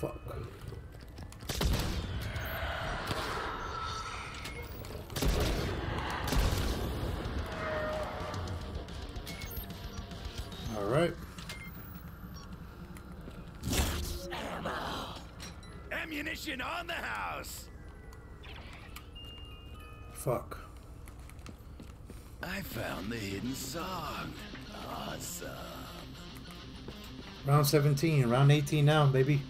Fuck. Alright. Ammunition on the house! Fuck. I found the hidden song. Awesome. Round 17, round 18 now, baby.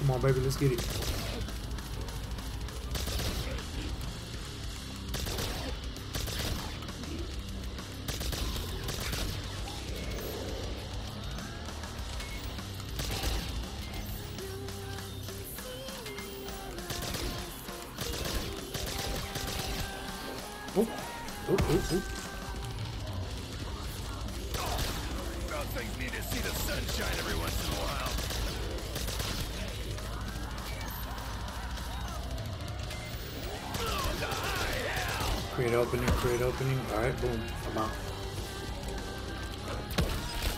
Come on, baby, let's get it. Oh, oh, oh, oh. Things need to see the sunshine every once in a while. Create opening, create opening. Alright, boom. I'm out.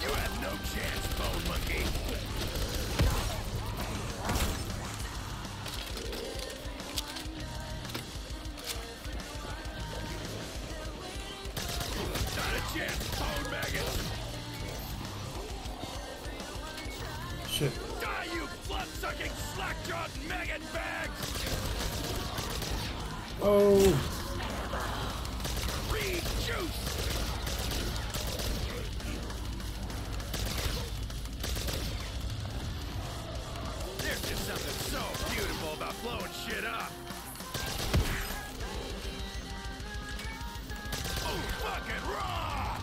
You have no chance, Bone Monkey. Not a chance, Bone Maggot. Shit. Die, you blood-sucking, slack-jawed maggot bags! Oh, something so beautiful about blowing shit up. Oh, fucking raw!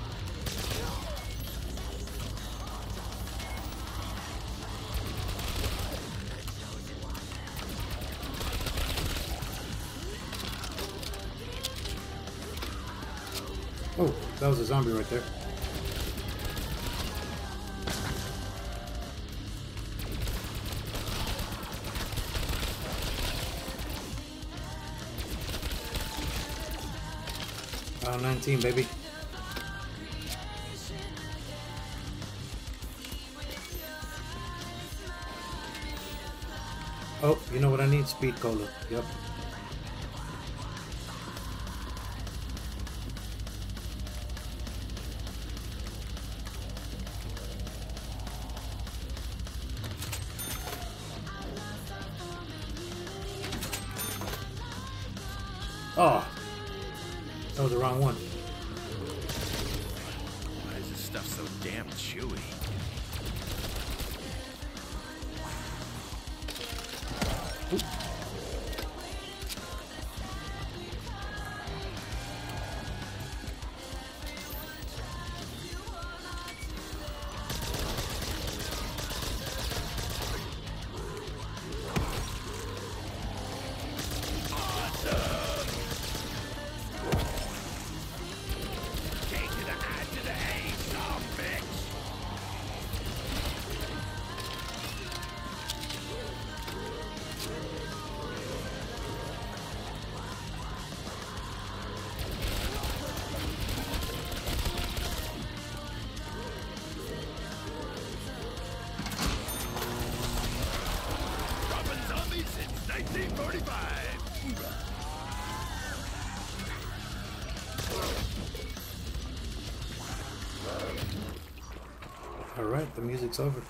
oh, that was a zombie right there. Round 19, baby. Oh, you know what I need? Speed cola. Yep. Oh, that was the wrong one. Why is this stuff so damn chewy? 1945! All right, the music's over.